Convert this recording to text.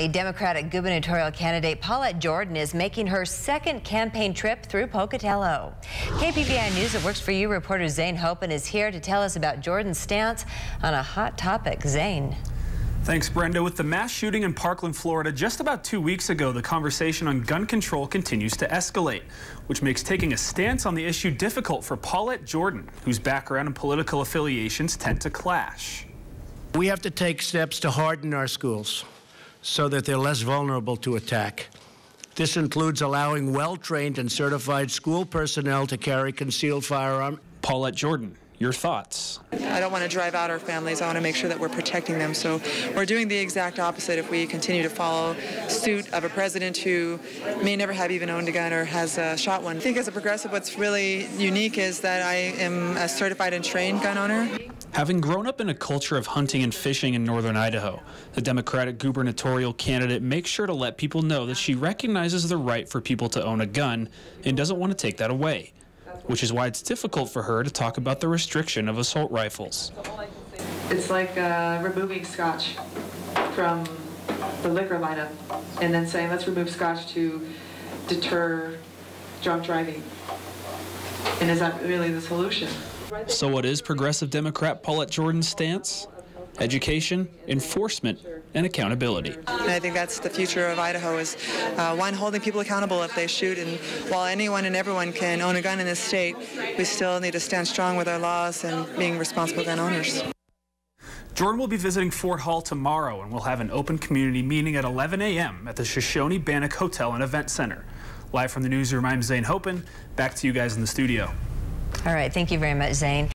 A Democratic gubernatorial candidate Paulette Jordan is making her second campaign trip through Pocatello. KPVI News that works for you reporter Zane Hopen is here to tell us about Jordan's stance on a hot topic. Zane. Thanks, Brenda. With the mass shooting in Parkland, Florida just about two weeks ago, the conversation on gun control continues to escalate, which makes taking a stance on the issue difficult for Paulette Jordan, whose background and political affiliations tend to clash. We have to take steps to harden our schools so that they're less vulnerable to attack. This includes allowing well-trained and certified school personnel to carry concealed firearm. Paulette Jordan, your thoughts? I don't want to drive out our families. I want to make sure that we're protecting them. So we're doing the exact opposite if we continue to follow suit of a president who may never have even owned a gun or has uh, shot one. I think as a progressive, what's really unique is that I am a certified and trained gun owner. Having grown up in a culture of hunting and fishing in northern Idaho, the Democratic gubernatorial candidate makes sure to let people know that she recognizes the right for people to own a gun and doesn't want to take that away, which is why it's difficult for her to talk about the restriction of assault rifles. It's like uh, removing scotch from the liquor lineup and then saying let's remove scotch to deter drunk driving. And is that really the solution? So what is progressive Democrat Paulette Jordan's stance? Education, enforcement, and accountability. And I think that's the future of Idaho is uh, one, holding people accountable if they shoot. And while anyone and everyone can own a gun in this state, we still need to stand strong with our laws and being responsible gun owners. Jordan will be visiting Fort Hall tomorrow and we'll have an open community meeting at 11 a.m. at the Shoshone Bannock Hotel and Event Center. Live from the newsroom, I'm Zane Hopen. Back to you guys in the studio. All right. Thank you very much, Zane.